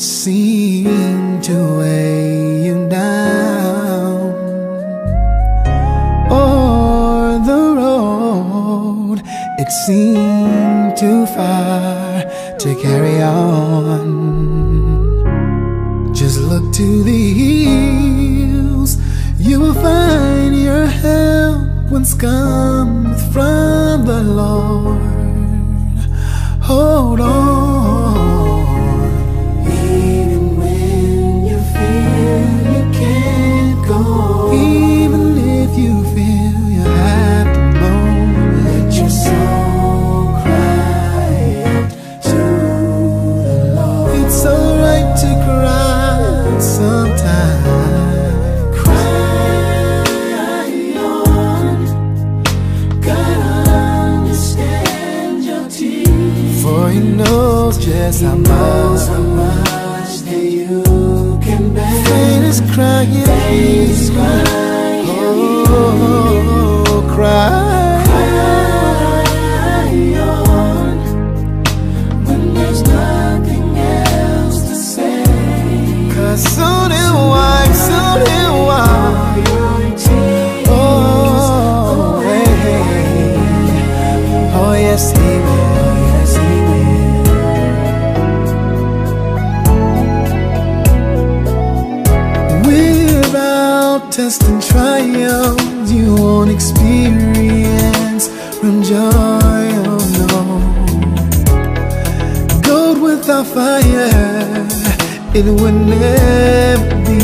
seem to weigh you down, or the road it seemed too far to carry on. Just look to the hills, you will find your help once cometh from the Lord. Hold on, For He knows just how much, how much that you can bear. Is crying, faith is crying. Tests and trials, you won't experience from joy, oh no. Gold without fire, it would never be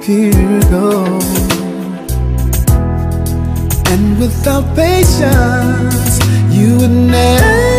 pure gold. And without patience, you would never